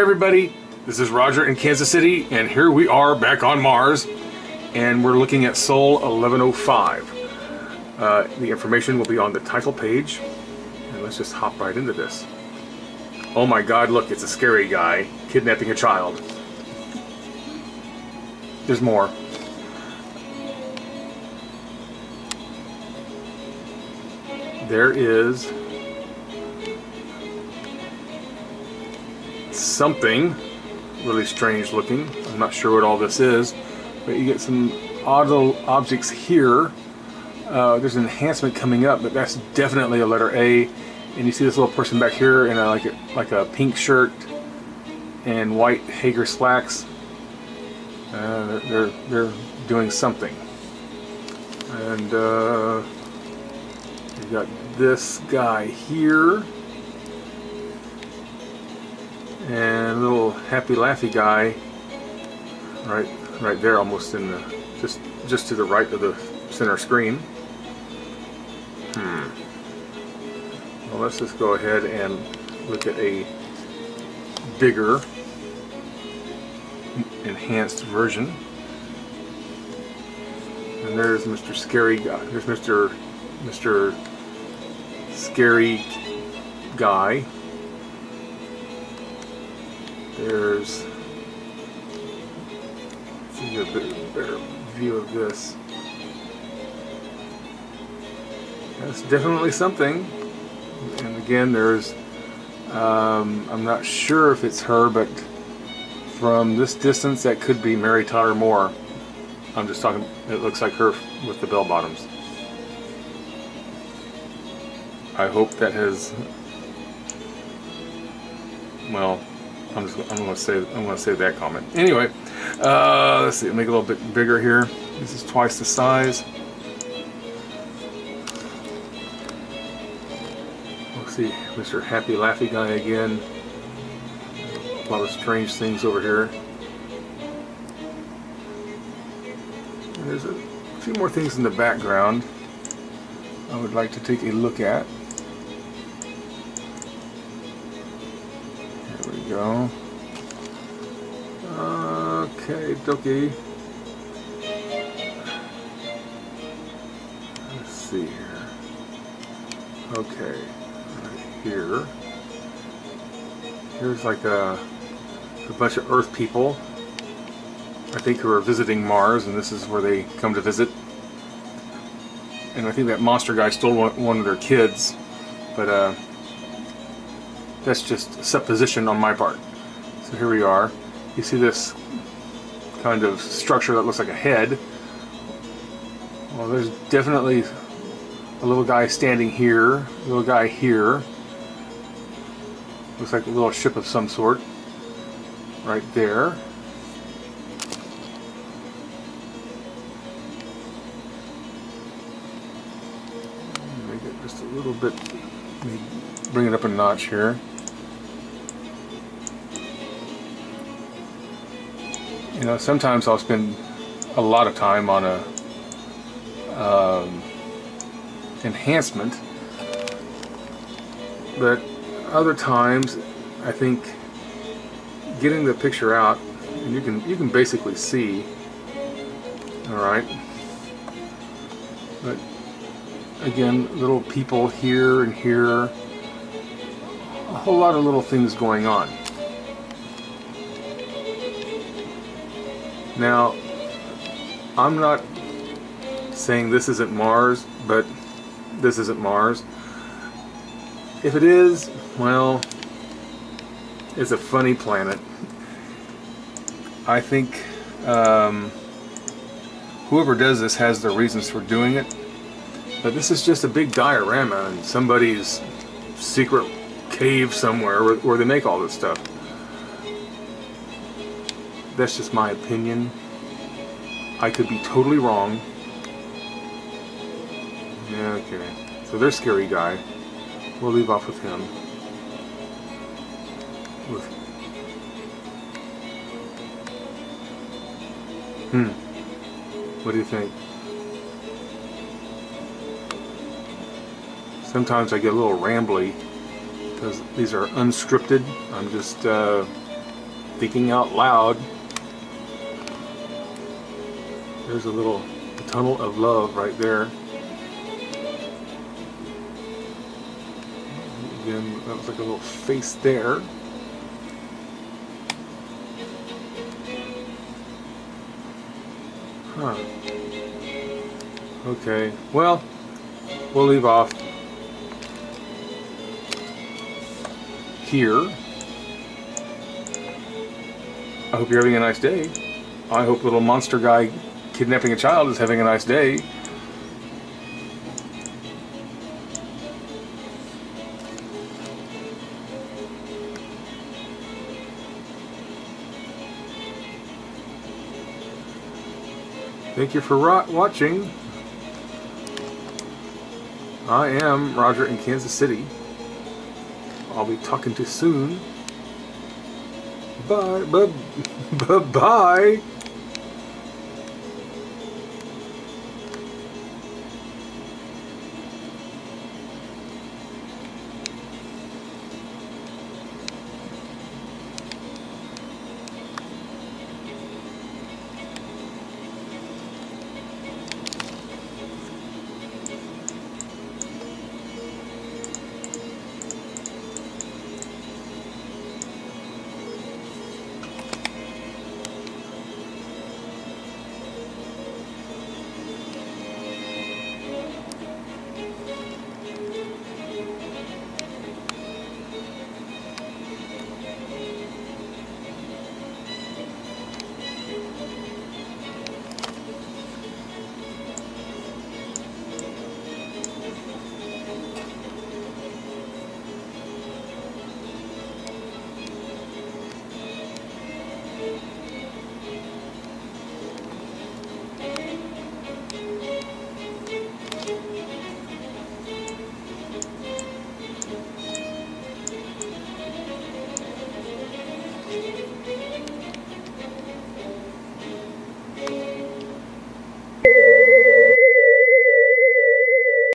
Everybody, this is Roger in Kansas City and here we are back on Mars and we're looking at Sol 1105. Uh, the information will be on the title page and let's just hop right into this. Oh my god, look, it's a scary guy kidnapping a child. There's more. There is something really strange looking. I'm not sure what all this is, but you get some odd little objects here. Uh, there's an enhancement coming up, but that's definitely a letter A. And you see this little person back here in a, like a, like a pink shirt and white Haggar slacks. Uh, they're they're doing something. And uh, you got this guy here happy laughy guy right right there almost in the just just to the right of the center screen hmm well let's just go ahead and look at a bigger enhanced version and there's Mr. Scary Guy there's Mr. Mr. Scary Guy there's see a bit better view of this. That's definitely something. And again, there's um, I'm not sure if it's her, but from this distance, that could be Mary Tyler Moore. I'm just talking. It looks like her with the bell bottoms. I hope that has well I'm just I'm gonna say I'm gonna say that comment. Anyway, uh, let's see, make it a little bit bigger here. This is twice the size. Let's see, Mr. Happy Laughy guy again. A lot of strange things over here. There's a few more things in the background I would like to take a look at. Go. Okay, dokie. Let's see here. Okay, right here. Here's like a, a bunch of Earth people. I think who are visiting Mars, and this is where they come to visit. And I think that monster guy stole one of their kids, but uh, that's just supposition on my part. So here we are. You see this kind of structure that looks like a head. Well, there's definitely a little guy standing here, a little guy here. Looks like a little ship of some sort. Right there. Make it just a little bit, bring it up a notch here. you know, sometimes I'll spend a lot of time on a um, enhancement, but other times I think getting the picture out, and you can you can basically see. All right, but again, little people here and here, a whole lot of little things going on. Now, I'm not saying this isn't Mars, but this isn't Mars. If it is, well, it's a funny planet. I think um, whoever does this has their reasons for doing it, but this is just a big diorama in somebody's secret cave somewhere where, where they make all this stuff that's just my opinion. I could be totally wrong. Yeah, okay. So there's Scary Guy. We'll leave off with him. Hmm. What do you think? Sometimes I get a little rambly because these are unscripted. I'm just uh, thinking out loud. There's a little tunnel of love right there. Again, that was like a little face there. Huh. Okay, well, we'll leave off here. I hope you're having a nice day. I hope little monster guy kidnapping a child is having a nice day. Thank you for watching. I am Roger in Kansas City. I'll be talking to you soon. Bye. Bye. Bye. Bye.